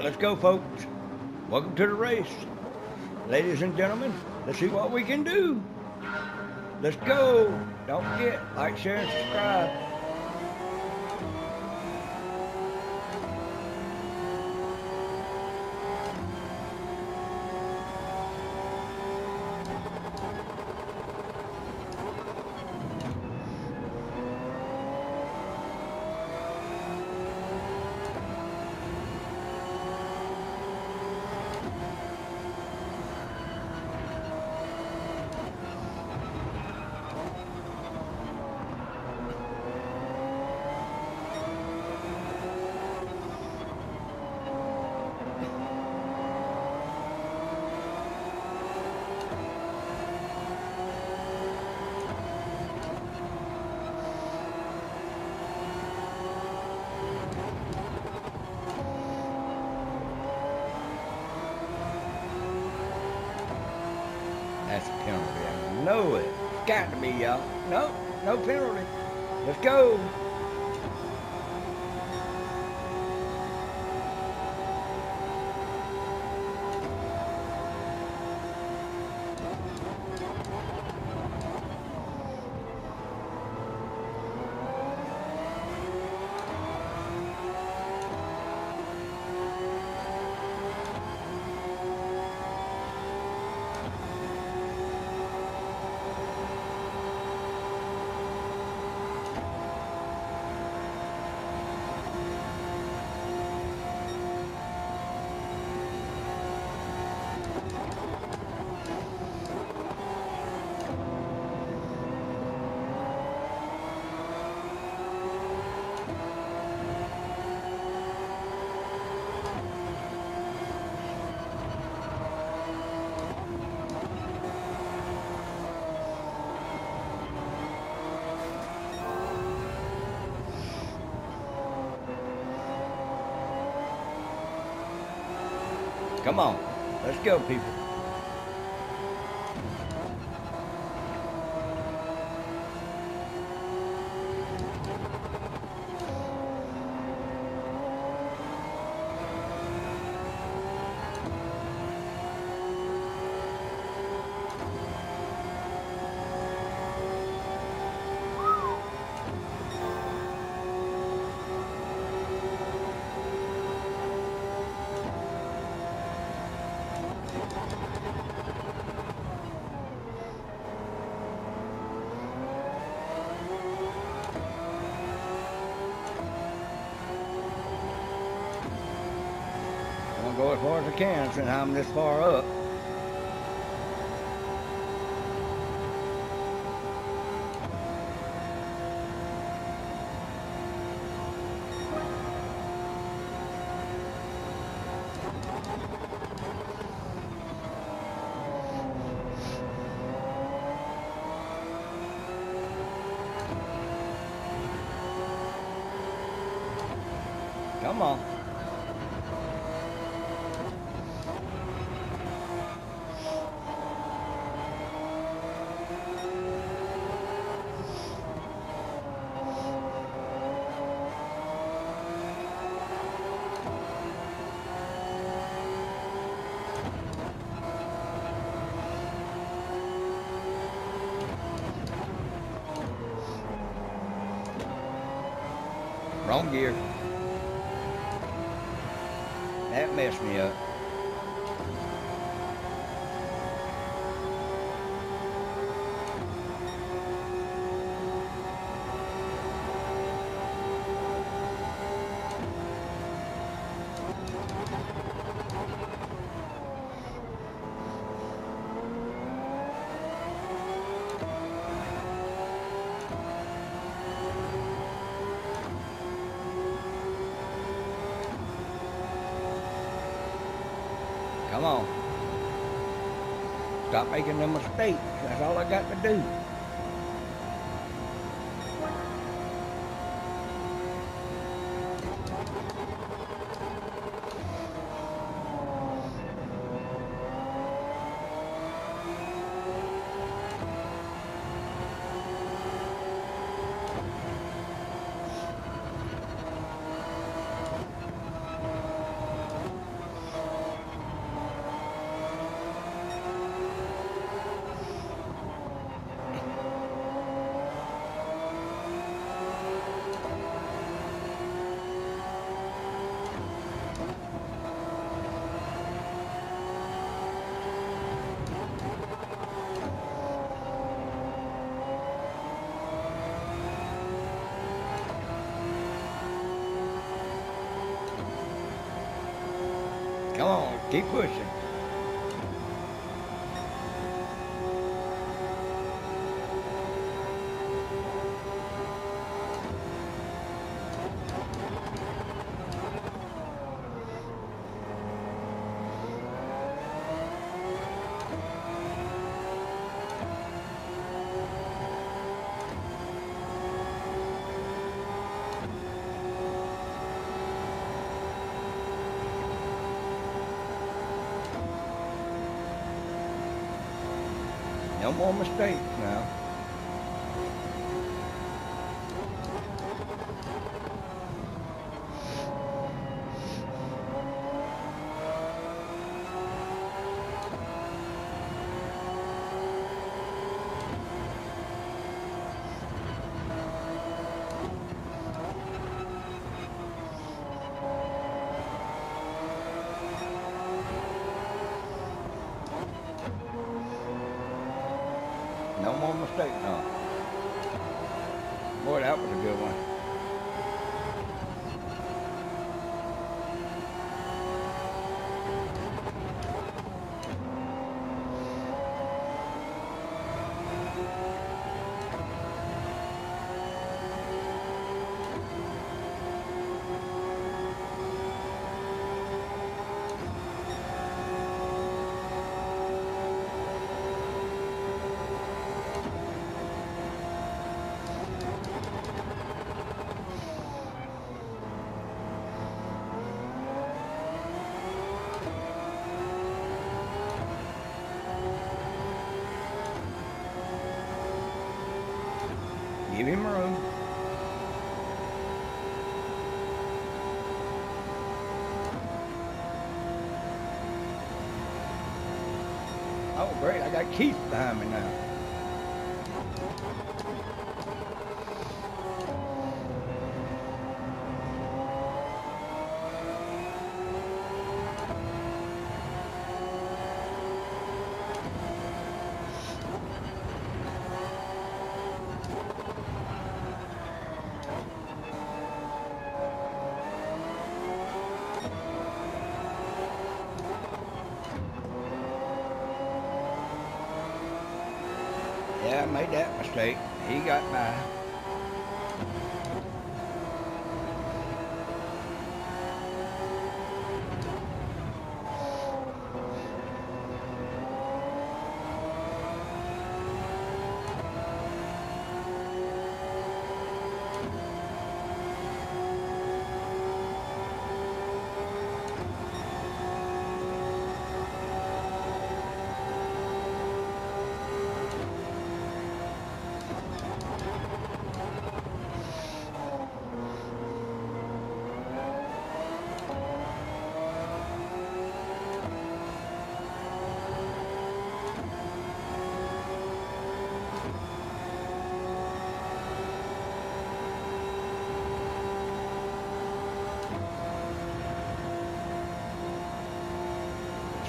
Let's go, folks. Welcome to the race. Ladies and gentlemen, let's see what we can do. Let's go. Don't forget, like, share, and subscribe. That's a penalty. It's got to be, y'all. No, no penalty. Let's go. Come on. Let's go, people. Far as I can since I'm this far up. Come on. Wrong gear. That messed me up. Come on. Stop making them mistakes. That's all I got to do. Come on, keep pushing. No more mistakes now. No more mistakes now. Boy, that was a good one. Oh, great. I got Keith behind me now. Yeah, I mistake. He got by.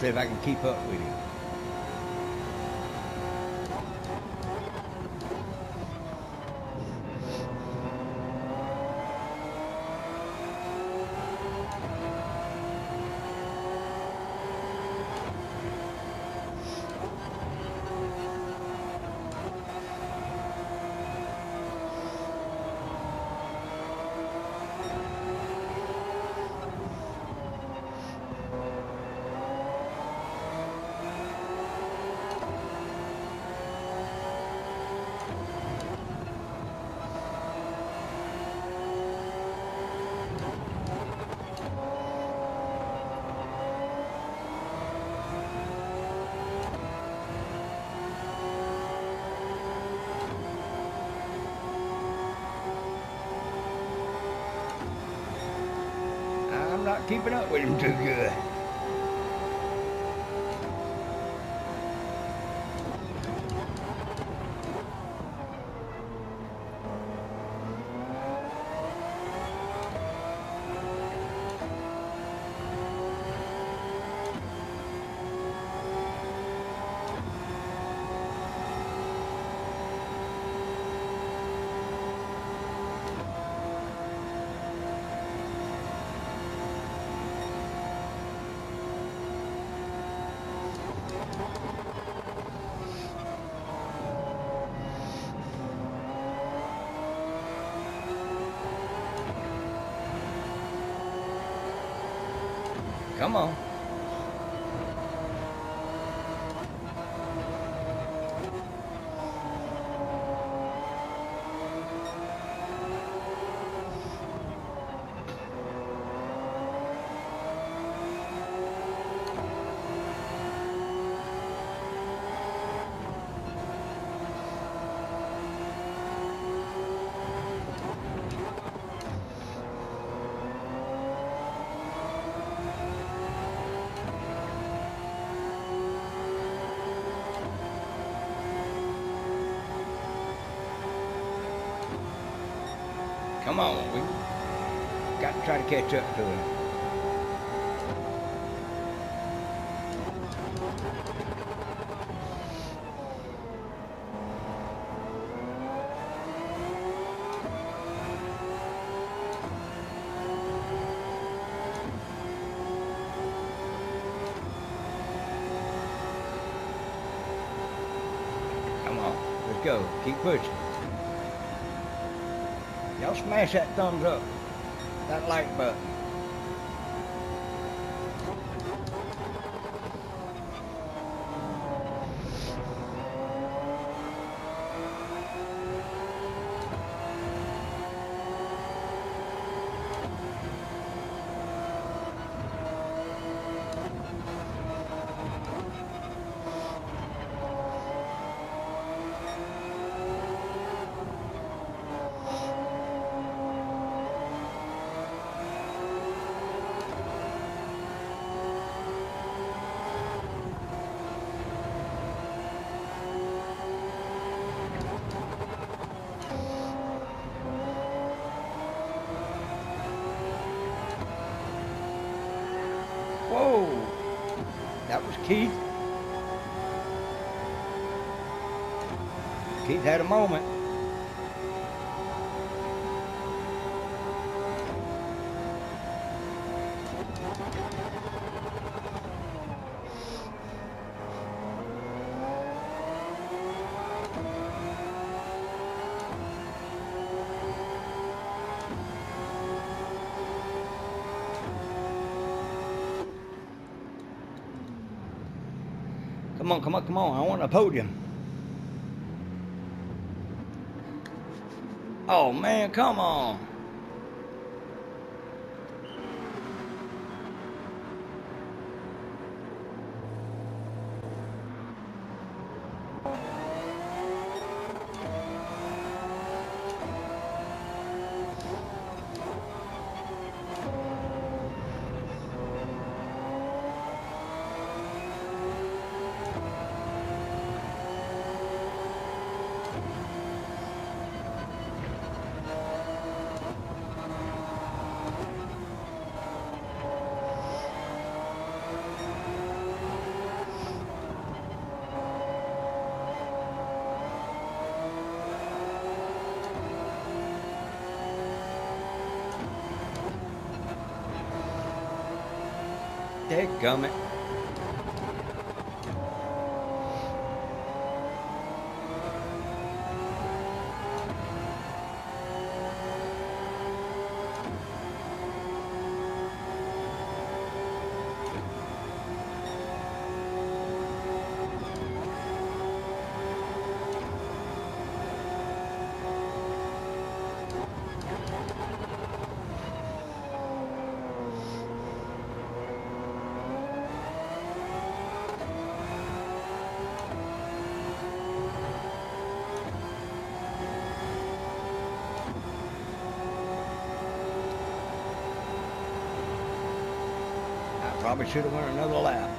See if I can keep up with him. Keeping up with Come on. Come on, we got to try to catch up to him. Come on, let's go. Keep pushing. Y'all smash that thumbs up, that like button. Whoa, that was Keith. Keith had a moment. Come on, come on, come on. I want a podium. Oh man, come on. Dadgummit. Probably should have went another lap.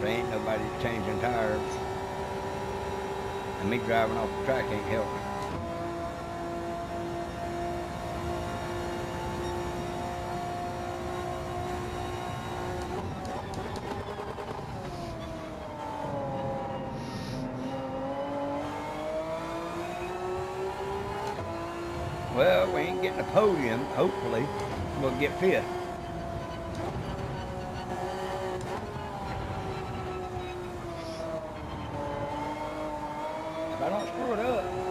There ain't nobody changing tires. And me driving off the track ain't helping. Well, we ain't getting a podium, hopefully. We'll get fifth. I don't screw it up.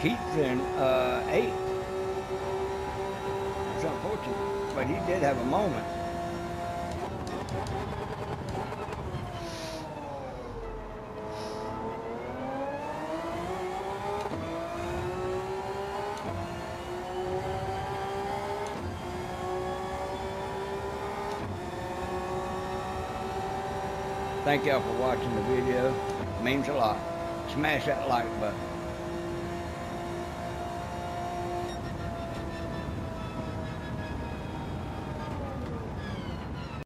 Keith's in uh, eight. It's unfortunate, but he did have a moment. Thank y'all for watching the video. It means a lot. Smash that like button.